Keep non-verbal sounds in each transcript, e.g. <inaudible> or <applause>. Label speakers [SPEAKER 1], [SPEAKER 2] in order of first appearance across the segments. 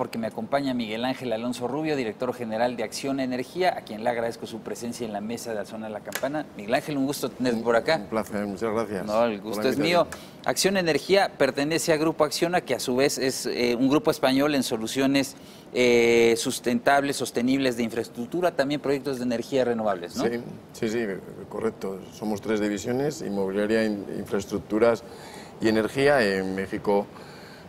[SPEAKER 1] porque me acompaña Miguel Ángel Alonso Rubio, director general de Acción Energía, a quien le agradezco su presencia en la mesa de la zona de la campana. Miguel Ángel, un gusto tenerte por acá.
[SPEAKER 2] Un placer, muchas gracias.
[SPEAKER 1] No, el gusto es mío. Acción Energía pertenece a Grupo Acciona, que a su vez es eh, un grupo español en soluciones eh, sustentables, sostenibles de infraestructura, también proyectos de energía renovables, ¿no?
[SPEAKER 2] Sí, sí, sí, correcto. Somos tres divisiones, inmobiliaria, infraestructuras y energía. En México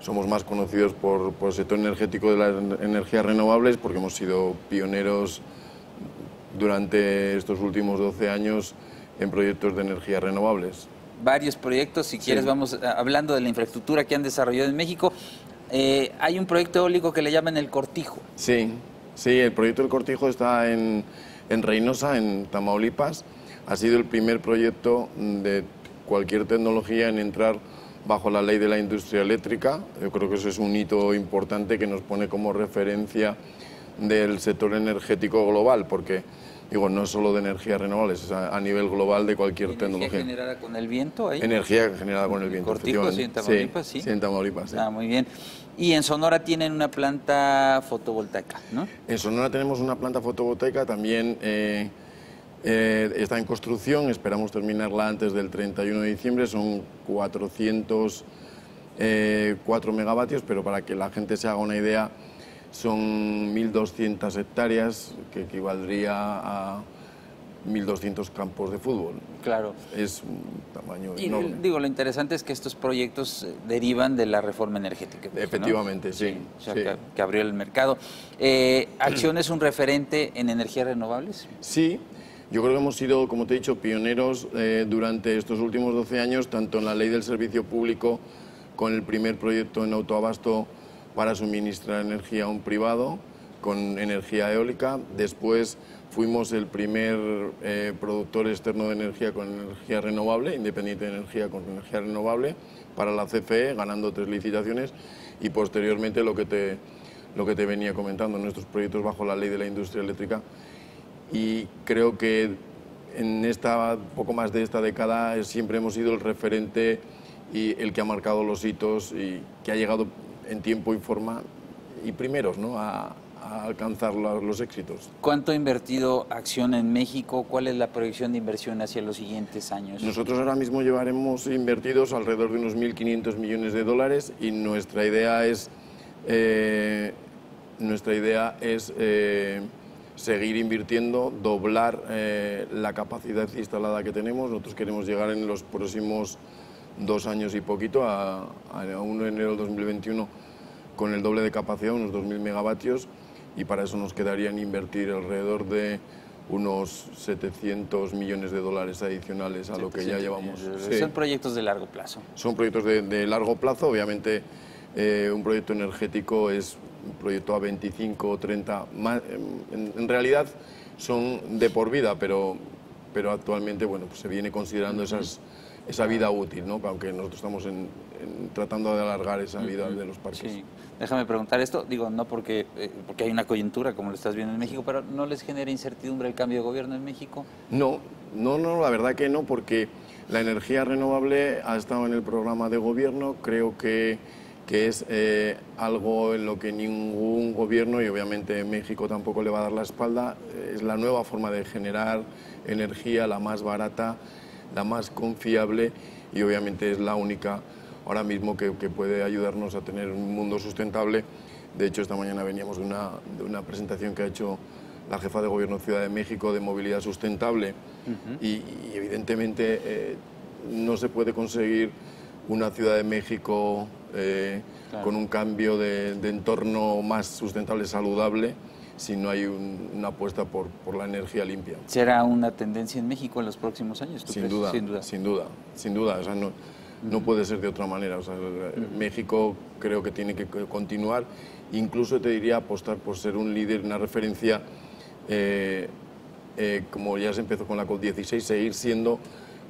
[SPEAKER 2] somos más conocidos por, el sector energético de las energías renovables porque hemos sido pioneros durante estos últimos 12 años en proyectos de energías renovables.
[SPEAKER 1] Varios proyectos, si quieres vamos hablando de la infraestructura que han desarrollado en México. Eh, hay un proyecto eólico que le llaman el Cortijo.
[SPEAKER 2] Sí, sí, el proyecto del Cortijo está en, en Reynosa, en Tamaulipas. Ha sido el primer proyecto de cualquier tecnología en entrar bajo la ley de la industria eléctrica. Yo creo que eso es un hito importante que nos pone como referencia del sector energético global, porque digo, no es solo de energías renovables, es a, nivel global de cualquier tecnología.
[SPEAKER 1] ¿Energía generada con el viento ahí?
[SPEAKER 2] Energía generada con el viento.
[SPEAKER 1] Cortijo, sí, en Tamaulipas, sí.
[SPEAKER 2] Sí, en Tamaulipas, sí.
[SPEAKER 1] Ah, muy bien. Y en Sonora tienen una planta fotovoltaica, ¿no?
[SPEAKER 2] En Sonora tenemos una planta fotovoltaica también... Eh, eh, está en construcción, esperamos terminarla antes del 31 de diciembre, son 404 eh, megavatios, pero para que la gente se haga una idea, son 1.200 hectáreas, que equivaldría a 1.200 campos de fútbol.
[SPEAKER 1] Claro.
[SPEAKER 2] Es un tamaño
[SPEAKER 1] y
[SPEAKER 2] enorme.
[SPEAKER 1] Digo, lo interesante es que estos proyectos eh, derivan de la reforma energética.
[SPEAKER 2] Efectivamente, sí.
[SPEAKER 1] Que, abrió el mercado. ¿Acción <clears throat> es un referente en energías renovables?
[SPEAKER 2] Sí, yo creo que hemos sido, como te he dicho, pioneros eh, durante estos últimos 12 años, tanto en la ley del servicio público, con el primer proyecto en autoabasto para suministrar energía a un privado, con energía eólica. Después fuimos el primer eh, productor externo de energía con energía renovable, independiente de energía con energía renovable, para la CFE, ganando tres licitaciones. Y posteriormente lo que te, lo que te venía comentando, nuestros proyectos bajo la ley de la industria eléctrica y creo que en esta poco más de esta década siempre hemos sido el referente y el que ha marcado los hitos y que ha llegado en tiempo y forma y primeros ¿no? a, alcanzar los éxitos.
[SPEAKER 1] ¿Cuánto ha invertido Acción en México? ¿Cuál es la proyección de inversión hacia los siguientes años?
[SPEAKER 2] Nosotros ahora mismo llevaremos invertidos alrededor de unos 1.500 millones de dólares y nuestra idea es, eh, nuestra idea es eh, seguir invirtiendo, doblar eh, la capacidad instalada que tenemos. Nosotros queremos llegar en los próximos dos años y poquito, a, a 1 de enero del 2021, con el doble de capacidad, unos 2.000 megavatios, y para eso nos quedarían invertir alrededor de unos 700 millones de dólares adicionales a lo que ya llevamos.
[SPEAKER 1] Son proyectos de largo plazo.
[SPEAKER 2] Son proyectos de, largo plazo, obviamente eh, un proyecto energético es un proyecto a 25 o 30, en, realidad son de por vida, pero, pero actualmente bueno, pues se viene considerando esas, esa vida útil, ¿no? aunque nosotros estamos en, tratando de alargar esa vida de los parques. Sí.
[SPEAKER 1] Déjame preguntar esto, digo, no porque, eh, porque hay una coyuntura, como lo estás viendo en México, pero ¿no les genera incertidumbre el cambio de gobierno en México?
[SPEAKER 2] No, no, no, la verdad que no, porque la energía renovable ha estado en el programa de gobierno, creo que que es eh, algo en lo que ningún gobierno, y obviamente México tampoco le va a dar la espalda, es la nueva forma de generar energía, la más barata, la más confiable y obviamente es la única ahora mismo que, puede ayudarnos a tener un mundo sustentable. De hecho, esta mañana veníamos de una, de una presentación que ha hecho la jefa de Gobierno Ciudad de México de movilidad sustentable y, evidentemente eh, no se puede conseguir una Ciudad de México eh, con un cambio de, entorno más sustentable, saludable, si no hay una apuesta por, por, la energía limpia.
[SPEAKER 1] ¿Será una tendencia en México en los próximos años?
[SPEAKER 2] Sin duda, sin duda, sin duda, sin duda. O sea, no, no puede ser de otra manera. O sea, México creo que tiene que continuar. Incluso te diría apostar por ser un líder, una referencia, eh, eh, como ya se empezó con la COP16, seguir siendo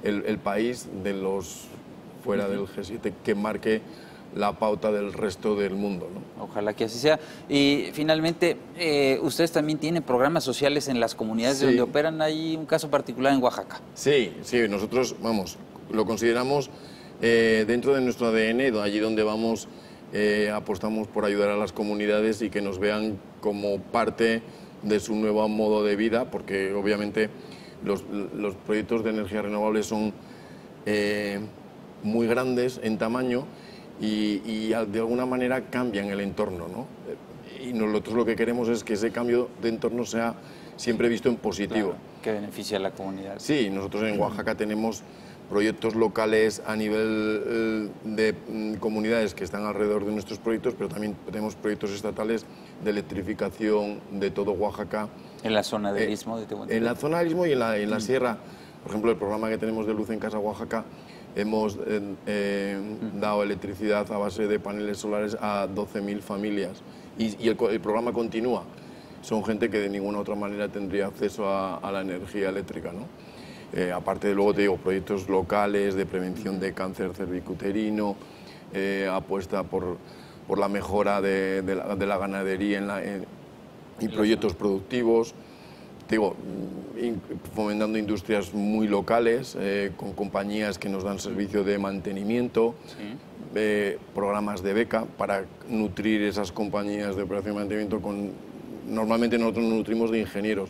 [SPEAKER 2] el, el país de los fuera del G7 que marque la pauta del resto del mundo.
[SPEAKER 1] Ojalá que así sea. Y finalmente, eh, ustedes también tienen programas sociales en las comunidades donde operan. Hay un caso particular en Oaxaca.
[SPEAKER 2] Sí, sí, nosotros, vamos, lo consideramos eh, dentro de nuestro ADN, allí donde vamos eh, apostamos por ayudar a las comunidades y que nos vean como parte de su nuevo modo de vida, porque obviamente los, los proyectos de energía renovable son muy grandes en tamaño y, y, de alguna manera cambian el entorno. ¿no? Y nosotros lo que queremos es que ese cambio de entorno sea siempre visto en positivo.
[SPEAKER 1] Claro, que beneficie a la comunidad.
[SPEAKER 2] Sí, nosotros en Oaxaca tenemos proyectos locales a nivel eh, de mm, comunidades que están alrededor de nuestros proyectos, pero también tenemos proyectos estatales de electrificación de todo Oaxaca.
[SPEAKER 1] En la zona del eh, Istmo de
[SPEAKER 2] Tehuantepec. En la zona del Istmo y en la, en la mm. sierra. Por ejemplo, el programa que tenemos de Luz en Casa Oaxaca, hemos eh, mm. dado electricidad a base de paneles solares a 12.000 familias y, y el, el, programa continúa. Son gente que de ninguna otra manera tendría acceso a, a la energía eléctrica. ¿no? Eh, aparte de luego te digo, proyectos locales de prevención de cáncer cervicuterino, eh, apuesta por, por, la mejora de, de, la, de la, ganadería en la, en, y proyectos productivos. Digo, fomentando industrias muy locales, eh, con compañías que nos dan servicio de mantenimiento, sí. eh, programas de beca para nutrir esas compañías de operación y mantenimiento con... Normalmente nosotros nos nutrimos de ingenieros,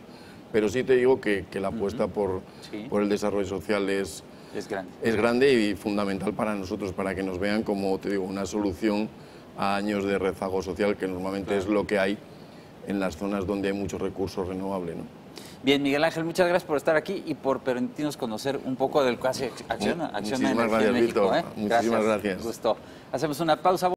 [SPEAKER 2] pero sí te digo que, que la apuesta uh -huh. por, sí. por, el desarrollo social es,
[SPEAKER 1] es, grande.
[SPEAKER 2] es grande y fundamental para nosotros, para que nos vean como, te digo, una solución a años de rezago social, que normalmente claro. es lo que hay en las zonas donde hay muchos recursos renovables. ¿no?
[SPEAKER 1] Bien, Miguel Ángel, muchas gracias por estar aquí y por permitirnos conocer un poco del hace Acción, Acción
[SPEAKER 2] Muchísimas gracias,
[SPEAKER 1] México.
[SPEAKER 2] Víctor.
[SPEAKER 1] ¿eh?
[SPEAKER 2] Muchísimas gracias.
[SPEAKER 1] gracias. Gusto. Hacemos una pausa.